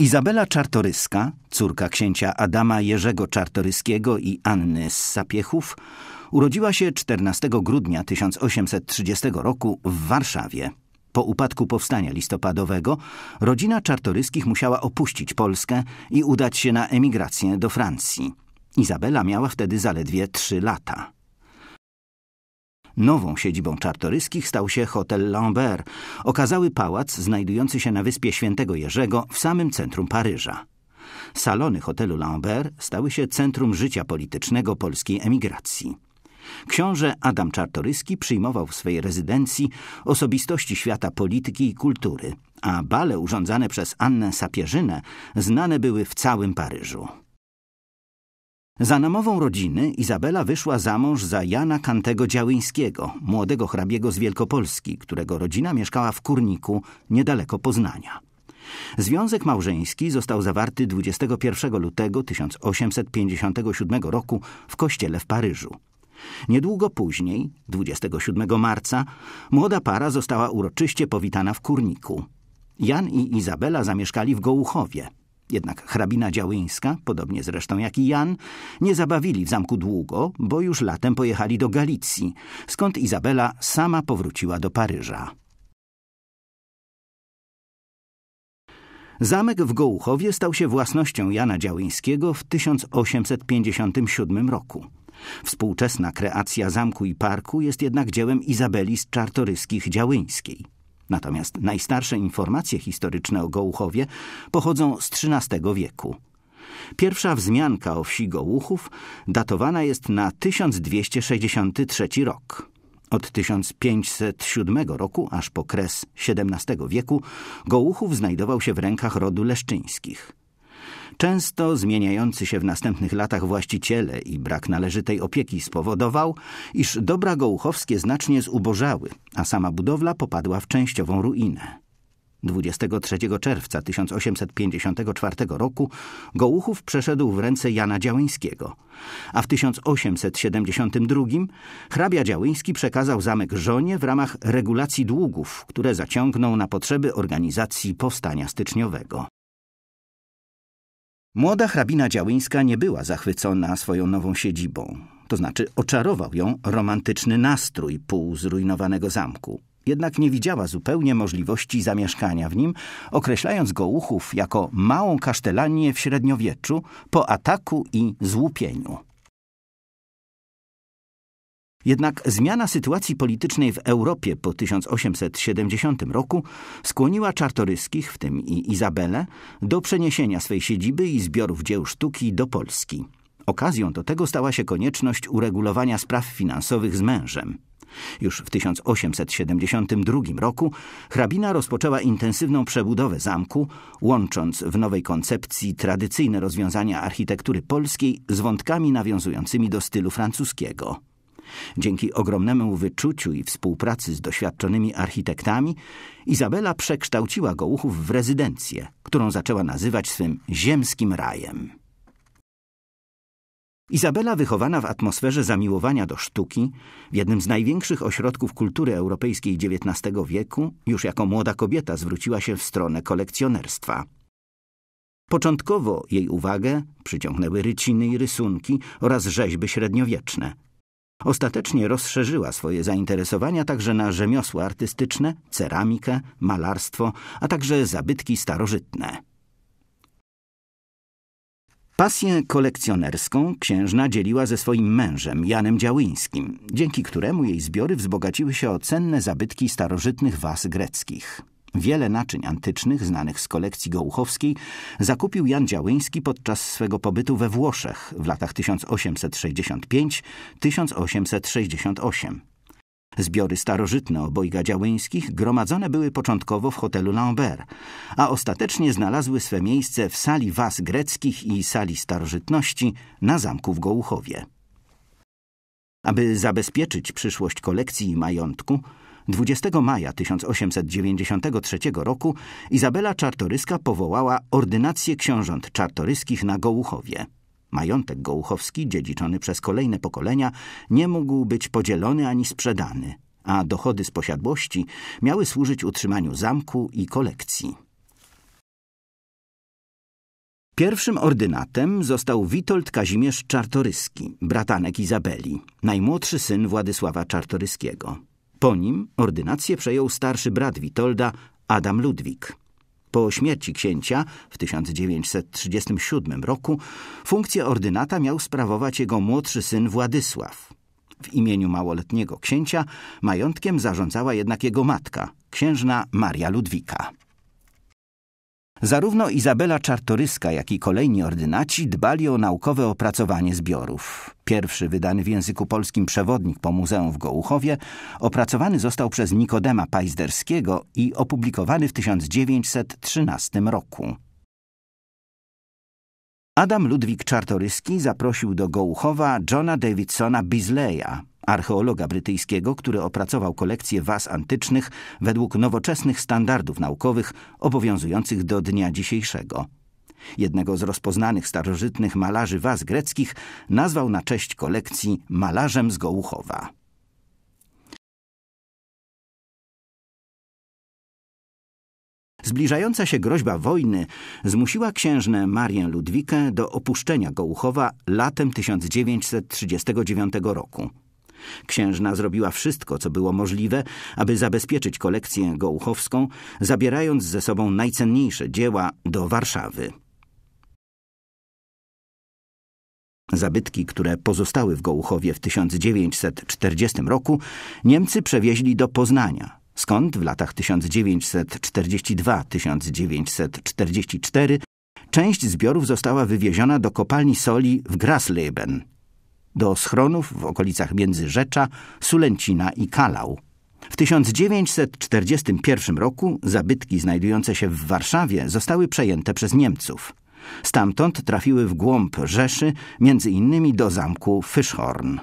Izabela Czartoryska, córka księcia Adama Jerzego Czartoryskiego i Anny z Sapiechów, urodziła się 14 grudnia 1830 roku w Warszawie. Po upadku powstania listopadowego rodzina Czartoryskich musiała opuścić Polskę i udać się na emigrację do Francji. Izabela miała wtedy zaledwie trzy lata. Nową siedzibą Czartoryskich stał się hotel Lambert, okazały pałac znajdujący się na wyspie Świętego Jerzego w samym centrum Paryża. Salony hotelu Lambert stały się centrum życia politycznego polskiej emigracji. Książę Adam Czartoryski przyjmował w swej rezydencji osobistości świata polityki i kultury, a bale urządzane przez Annę Sapierzynę znane były w całym Paryżu. Za namową rodziny Izabela wyszła za mąż za Jana Kantego Działyńskiego, młodego hrabiego z Wielkopolski, którego rodzina mieszkała w Kurniku, niedaleko Poznania. Związek małżeński został zawarty 21 lutego 1857 roku w kościele w Paryżu. Niedługo później, 27 marca, młoda para została uroczyście powitana w Kurniku. Jan i Izabela zamieszkali w Gołuchowie – jednak hrabina Działyńska, podobnie zresztą jak i Jan, nie zabawili w zamku długo, bo już latem pojechali do Galicji, skąd Izabela sama powróciła do Paryża. Zamek w Gołuchowie stał się własnością Jana Działyńskiego w 1857 roku. Współczesna kreacja zamku i parku jest jednak dziełem Izabeli z Czartoryskich Działyńskiej. Natomiast najstarsze informacje historyczne o Gołuchowie pochodzą z XIII wieku. Pierwsza wzmianka o wsi Gołuchów datowana jest na 1263 rok. Od 1507 roku aż po kres XVII wieku Gołuchów znajdował się w rękach rodu Leszczyńskich. Często zmieniający się w następnych latach właściciele i brak należytej opieki spowodował, iż dobra gołuchowskie znacznie zubożały, a sama budowla popadła w częściową ruinę. 23 czerwca 1854 roku Gołuchów przeszedł w ręce Jana Działyńskiego, a w 1872 hrabia Działyński przekazał zamek żonie w ramach regulacji długów, które zaciągnął na potrzeby organizacji powstania styczniowego. Młoda hrabina Działyńska nie była zachwycona swoją nową siedzibą. To znaczy oczarował ją romantyczny nastrój półzrujnowanego zamku. Jednak nie widziała zupełnie możliwości zamieszkania w nim, określając Gołuchów jako małą kasztelanię w średniowieczu po ataku i złupieniu. Jednak zmiana sytuacji politycznej w Europie po 1870 roku skłoniła Czartoryskich, w tym i Izabelę, do przeniesienia swej siedziby i zbiorów dzieł sztuki do Polski. Okazją do tego stała się konieczność uregulowania spraw finansowych z mężem. Już w 1872 roku hrabina rozpoczęła intensywną przebudowę zamku, łącząc w nowej koncepcji tradycyjne rozwiązania architektury polskiej z wątkami nawiązującymi do stylu francuskiego. Dzięki ogromnemu wyczuciu i współpracy z doświadczonymi architektami, Izabela przekształciła Gołuchów w rezydencję, którą zaczęła nazywać swym ziemskim rajem. Izabela, wychowana w atmosferze zamiłowania do sztuki, w jednym z największych ośrodków kultury europejskiej XIX wieku, już jako młoda kobieta zwróciła się w stronę kolekcjonerstwa. Początkowo jej uwagę przyciągnęły ryciny i rysunki oraz rzeźby średniowieczne – Ostatecznie rozszerzyła swoje zainteresowania także na rzemiosła artystyczne, ceramikę, malarstwo, a także zabytki starożytne. Pasję kolekcjonerską księżna dzieliła ze swoim mężem, Janem Działyńskim, dzięki któremu jej zbiory wzbogaciły się o cenne zabytki starożytnych was greckich. Wiele naczyń antycznych, znanych z kolekcji gołuchowskiej, zakupił Jan Działyński podczas swego pobytu we Włoszech w latach 1865-1868. Zbiory starożytne obojga działyńskich gromadzone były początkowo w hotelu Lambert, a ostatecznie znalazły swe miejsce w sali was greckich i sali starożytności na zamku w Gołuchowie. Aby zabezpieczyć przyszłość kolekcji i majątku, 20 maja 1893 roku Izabela Czartoryska powołała ordynację książąt czartoryskich na Gołuchowie. Majątek gołuchowski, dziedziczony przez kolejne pokolenia, nie mógł być podzielony ani sprzedany, a dochody z posiadłości miały służyć utrzymaniu zamku i kolekcji. Pierwszym ordynatem został Witold Kazimierz Czartoryski, bratanek Izabeli, najmłodszy syn Władysława Czartoryskiego. Po nim ordynację przejął starszy brat Witolda, Adam Ludwik. Po śmierci księcia w 1937 roku funkcję ordynata miał sprawować jego młodszy syn Władysław. W imieniu małoletniego księcia majątkiem zarządzała jednak jego matka, księżna Maria Ludwika. Zarówno Izabela Czartoryska, jak i kolejni ordynaci dbali o naukowe opracowanie zbiorów. Pierwszy wydany w języku polskim przewodnik po muzeum w Gołuchowie opracowany został przez Nikodema Pajzderskiego i opublikowany w 1913 roku. Adam Ludwik Czartoryski zaprosił do Gołuchowa Johna Davidsona Bisleya, archeologa brytyjskiego, który opracował kolekcję was antycznych według nowoczesnych standardów naukowych obowiązujących do dnia dzisiejszego. Jednego z rozpoznanych starożytnych malarzy was greckich nazwał na cześć kolekcji malarzem z Gołuchowa. Zbliżająca się groźba wojny zmusiła księżnę Marię Ludwikę do opuszczenia Gołuchowa latem 1939 roku. Księżna zrobiła wszystko, co było możliwe, aby zabezpieczyć kolekcję gołuchowską, zabierając ze sobą najcenniejsze dzieła do Warszawy. Zabytki, które pozostały w Gołuchowie w 1940 roku, Niemcy przewieźli do Poznania, skąd? W latach 1942-1944 część zbiorów została wywieziona do kopalni soli w Grasleben, do schronów w okolicach Międzyrzecza, Sulęcina i Kalał. W 1941 roku zabytki znajdujące się w Warszawie zostały przejęte przez Niemców. Stamtąd trafiły w głąb Rzeszy, między innymi do zamku Fischhorn.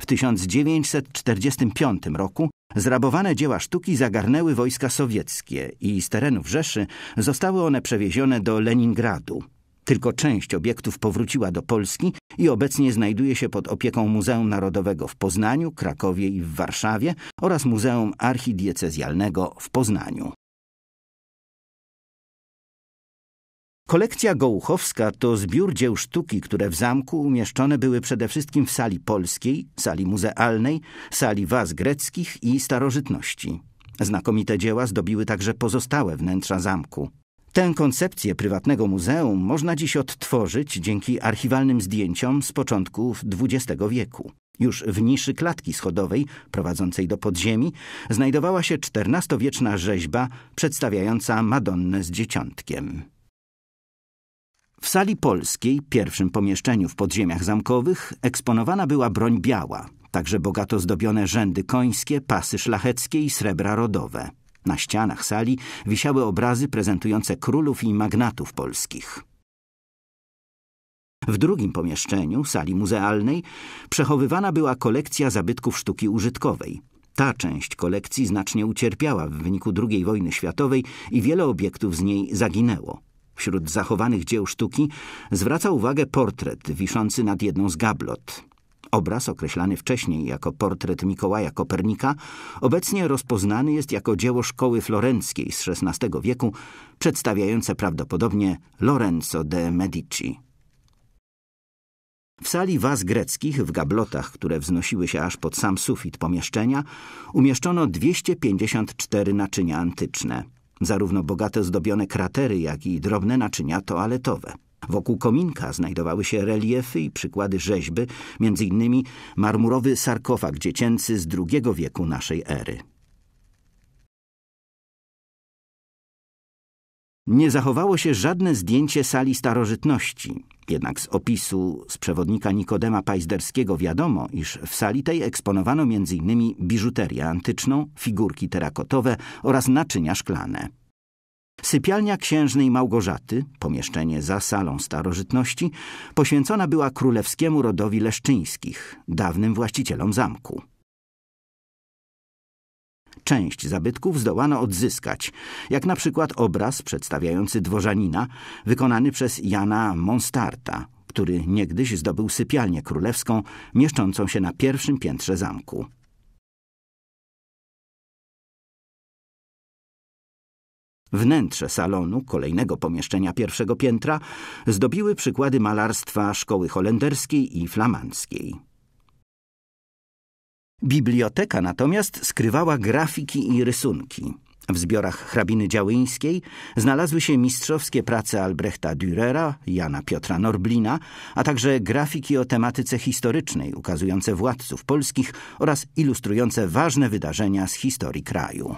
W 1945 roku zrabowane dzieła sztuki zagarnęły wojska sowieckie i z terenów Rzeszy zostały one przewiezione do Leningradu. Tylko część obiektów powróciła do Polski i obecnie znajduje się pod opieką Muzeum Narodowego w Poznaniu, Krakowie i w Warszawie oraz Muzeum Archidiecezjalnego w Poznaniu. Kolekcja Gołuchowska to zbiór dzieł sztuki, które w zamku umieszczone były przede wszystkim w sali polskiej, sali muzealnej, sali was greckich i starożytności. Znakomite dzieła zdobiły także pozostałe wnętrza zamku. Tę koncepcję prywatnego muzeum można dziś odtworzyć dzięki archiwalnym zdjęciom z początków XX wieku. Już w niszy klatki schodowej prowadzącej do podziemi znajdowała się XIV-wieczna rzeźba przedstawiająca Madonnę z dzieciątkiem. W sali polskiej, pierwszym pomieszczeniu w podziemiach zamkowych, eksponowana była broń biała, także bogato zdobione rzędy końskie, pasy szlacheckie i srebra rodowe. Na ścianach sali wisiały obrazy prezentujące królów i magnatów polskich. W drugim pomieszczeniu, sali muzealnej, przechowywana była kolekcja zabytków sztuki użytkowej. Ta część kolekcji znacznie ucierpiała w wyniku II wojny światowej i wiele obiektów z niej zaginęło. Wśród zachowanych dzieł sztuki zwraca uwagę portret wiszący nad jedną z gablot. Obraz, określany wcześniej jako portret Mikołaja Kopernika, obecnie rozpoznany jest jako dzieło szkoły florenckiej z XVI wieku, przedstawiające prawdopodobnie Lorenzo de Medici. W sali was greckich, w gablotach, które wznosiły się aż pod sam sufit pomieszczenia, umieszczono 254 naczynia antyczne, zarówno bogato zdobione kratery, jak i drobne naczynia toaletowe. Wokół kominka znajdowały się reliefy i przykłady rzeźby, m.in. marmurowy sarkofag dziecięcy z II wieku naszej ery. Nie zachowało się żadne zdjęcie sali starożytności, jednak z opisu z przewodnika Nikodema Pajzderskiego wiadomo, iż w sali tej eksponowano m.in. biżuterię antyczną, figurki terakotowe oraz naczynia szklane. Sypialnia księżnej Małgorzaty, pomieszczenie za salą starożytności, poświęcona była królewskiemu rodowi Leszczyńskich, dawnym właścicielom zamku. Część zabytków zdołano odzyskać, jak na przykład obraz przedstawiający dworzanina wykonany przez Jana Monstarta, który niegdyś zdobył sypialnię królewską mieszczącą się na pierwszym piętrze zamku. Wnętrze salonu, kolejnego pomieszczenia pierwszego piętra, zdobiły przykłady malarstwa szkoły holenderskiej i flamandzkiej. Biblioteka natomiast skrywała grafiki i rysunki. W zbiorach hrabiny działyńskiej znalazły się mistrzowskie prace Albrechta Dürera, Jana Piotra Norblina, a także grafiki o tematyce historycznej ukazujące władców polskich oraz ilustrujące ważne wydarzenia z historii kraju.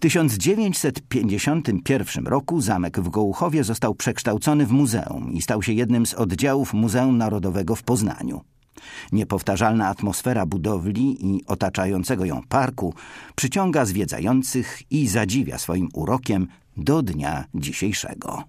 W 1951 roku zamek w Gołuchowie został przekształcony w muzeum i stał się jednym z oddziałów Muzeum Narodowego w Poznaniu. Niepowtarzalna atmosfera budowli i otaczającego ją parku przyciąga zwiedzających i zadziwia swoim urokiem do dnia dzisiejszego.